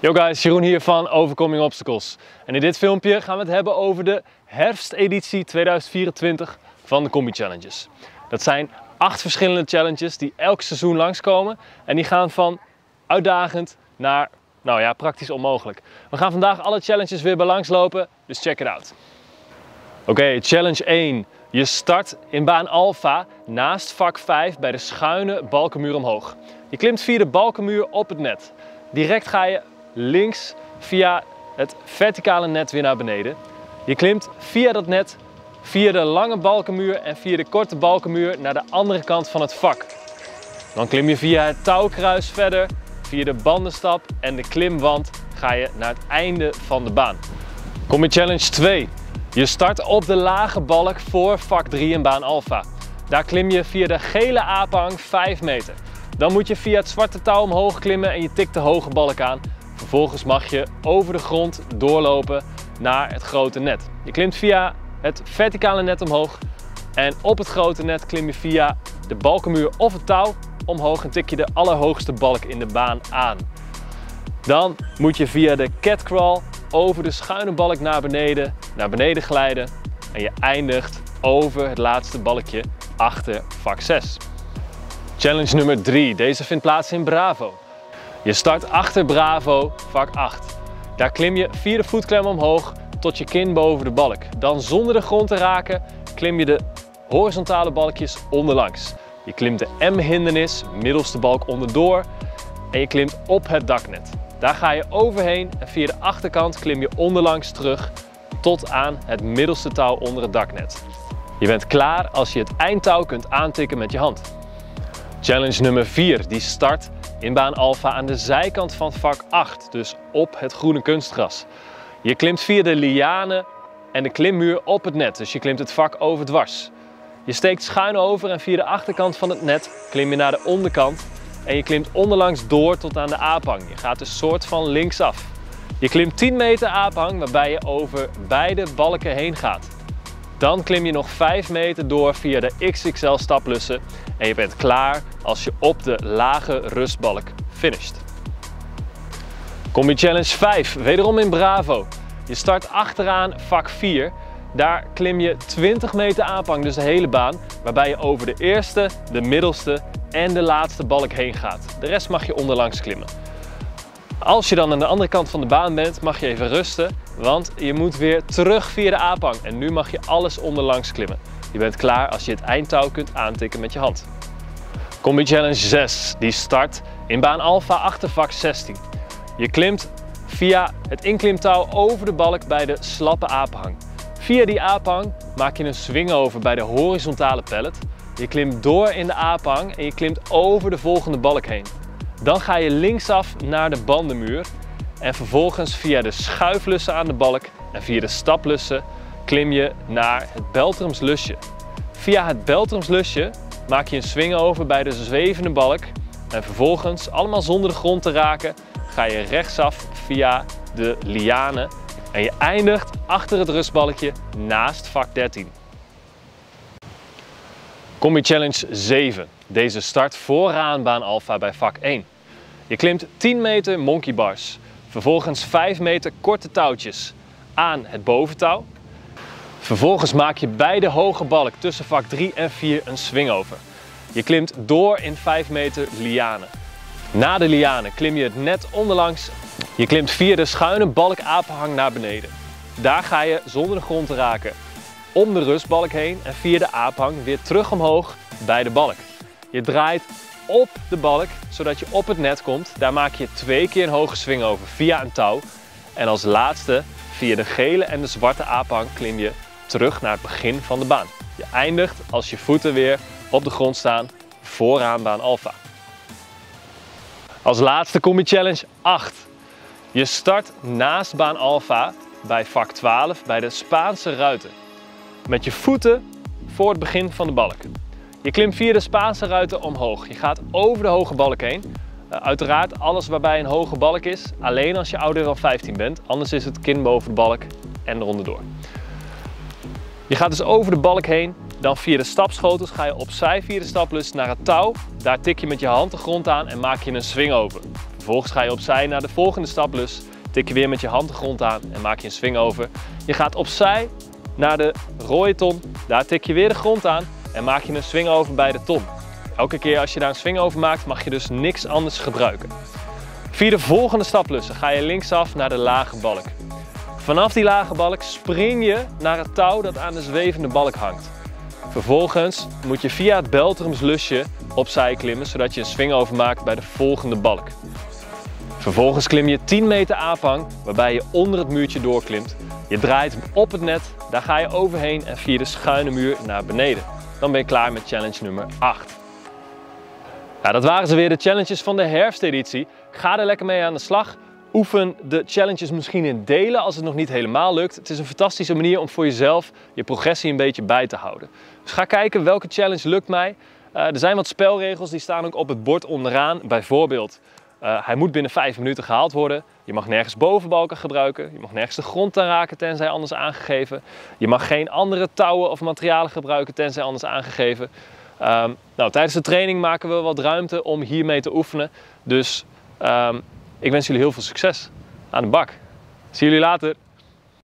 Yo guys, Jeroen hier van Overcoming Obstacles. En in dit filmpje gaan we het hebben over de herfsteditie 2024 van de Combi Challenges. Dat zijn acht verschillende challenges die elk seizoen langskomen. En die gaan van uitdagend naar, nou ja, praktisch onmogelijk. We gaan vandaag alle challenges weer bij langslopen, dus check it out. Oké, challenge 1. Je start in baan Alpha naast vak 5 bij de schuine balkenmuur omhoog. Je klimt via de balkenmuur op het net. Direct ga je links via het verticale net weer naar beneden. Je klimt via dat net, via de lange balkenmuur en via de korte balkenmuur naar de andere kant van het vak. Dan klim je via het touwkruis verder, via de bandenstap en de klimwand ga je naar het einde van de baan. Kom je challenge 2. Je start op de lage balk voor vak 3 in baan Alpha. Daar klim je via de gele apenhang 5 meter. Dan moet je via het zwarte touw omhoog klimmen en je tikt de hoge balk aan. Vervolgens mag je over de grond doorlopen naar het grote net. Je klimt via het verticale net omhoog en op het grote net klim je via de balkenmuur of het touw omhoog en tik je de allerhoogste balk in de baan aan. Dan moet je via de catcrawl over de schuine balk naar beneden, naar beneden glijden en je eindigt over het laatste balkje achter vak 6. Challenge nummer 3. Deze vindt plaats in Bravo. Je start achter Bravo, vak 8. Daar klim je via de voetklem omhoog tot je kin boven de balk. Dan zonder de grond te raken klim je de horizontale balkjes onderlangs. Je klimt de M-hindernis, middelste balk onderdoor en je klimt op het daknet. Daar ga je overheen en via de achterkant klim je onderlangs terug tot aan het middelste touw onder het daknet. Je bent klaar als je het eindtouw kunt aantikken met je hand. Challenge nummer 4, die start in baan Alpha aan de zijkant van vak 8, dus op het groene kunstgras. Je klimt via de lianen en de klimmuur op het net, dus je klimt het vak overdwars. Je steekt schuin over en via de achterkant van het net klim je naar de onderkant en je klimt onderlangs door tot aan de aaphang. Je gaat dus soort van linksaf. Je klimt 10 meter aaphang waarbij je over beide balken heen gaat. Dan klim je nog 5 meter door via de XXL staplussen en je bent klaar als je op de lage rustbalk finisht. Combi Challenge 5, wederom in Bravo. Je start achteraan vak 4. Daar klim je 20 meter aanpang, dus de hele baan, waarbij je over de eerste, de middelste en de laatste balk heen gaat. De rest mag je onderlangs klimmen. Als je dan aan de andere kant van de baan bent, mag je even rusten, want je moet weer terug via de aanpang. En nu mag je alles onderlangs klimmen. Je bent klaar als je het eindtouw kunt aantikken met je hand. Combi Challenge 6, die start in baan Alpha achter vak 16. Je klimt via het inklimtouw over de balk bij de slappe apenhang. Via die apenhang maak je een swing over bij de horizontale pallet. Je klimt door in de apenhang en je klimt over de volgende balk heen. Dan ga je linksaf naar de bandenmuur en vervolgens via de schuiflussen aan de balk en via de staplussen klim je naar het Beltrumslusje. Via het Beltrumslusje maak je een swing over bij de zwevende balk en vervolgens, allemaal zonder de grond te raken, ga je rechtsaf via de lianen en je eindigt achter het rustbalkje naast vak 13. Combi Challenge 7. Deze start vooraan baan Alpha bij vak 1. Je klimt 10 meter monkey bars, vervolgens 5 meter korte touwtjes aan het boventouw. Vervolgens maak je bij de hoge balk tussen vak 3 en 4 een swing over. Je klimt door in 5 meter lianen. Na de lianen klim je het net onderlangs. Je klimt via de schuine balk apenhang naar beneden. Daar ga je zonder de grond te raken om de rustbalk heen en via de aaphang weer terug omhoog bij de balk. Je draait op de balk zodat je op het net komt. Daar maak je twee keer een hoge swing over via een touw. En als laatste via de gele en de zwarte aaphang klim je terug naar het begin van de baan. Je eindigt als je voeten weer op de grond staan vooraan baan Alpha. Als laatste combi challenge 8. Je start naast baan Alpha bij vak 12 bij de Spaanse ruiten met je voeten voor het begin van de balk. Je klimt via de Spaanse ruiten omhoog. Je gaat over de hoge balk heen. Uh, uiteraard alles waarbij een hoge balk is, alleen als je ouder dan 15 bent. Anders is het kin boven de balk en eronder door. Je gaat dus over de balk heen. Dan via de stapschotels ga je opzij via de staplus naar het touw. Daar tik je met je hand de grond aan en maak je een swing over. Vervolgens ga je opzij naar de volgende staplus, tik je weer met je hand de grond aan en maak je een swing over. Je gaat opzij naar de rode ton, daar tik je weer de grond aan en maak je een swing over bij de ton. Elke keer als je daar een swing over maakt mag je dus niks anders gebruiken. Via de volgende staplussen ga je linksaf naar de lage balk. Vanaf die lage balk spring je naar het touw dat aan de zwevende balk hangt. Vervolgens moet je via het Beltrumslusje opzij klimmen, zodat je een swing over maakt bij de volgende balk. Vervolgens klim je 10 meter aanvang, waarbij je onder het muurtje doorklimt. Je draait op het net, daar ga je overheen en via de schuine muur naar beneden. Dan ben je klaar met challenge nummer 8. Nou, dat waren ze weer de challenges van de herfsteditie. Ga er lekker mee aan de slag. Oefen de challenges misschien in delen als het nog niet helemaal lukt. Het is een fantastische manier om voor jezelf je progressie een beetje bij te houden. Dus ga kijken welke challenge lukt mij. Uh, er zijn wat spelregels, die staan ook op het bord onderaan. Bijvoorbeeld, uh, hij moet binnen 5 minuten gehaald worden. Je mag nergens bovenbalken gebruiken. Je mag nergens de grond aanraken tenzij anders aangegeven. Je mag geen andere touwen of materialen gebruiken tenzij anders aangegeven. Um, nou, tijdens de training maken we wat ruimte om hiermee te oefenen. Dus um, ik wens jullie heel veel succes aan de bak. Zie jullie later.